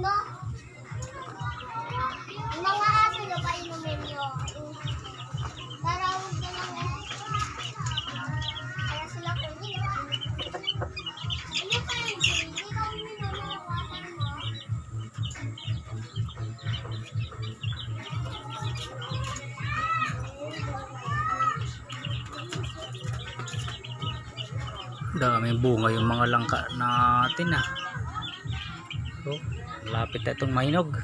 no? Ang mga aso nyo pa inumin nyo. Para na lang eh. Kaya sila kunin. Ano pa yun, Jay? Hindi ka umin na nalawasan mo. Daming bunga yung mga langka natin ah so, lapit na itong mahinog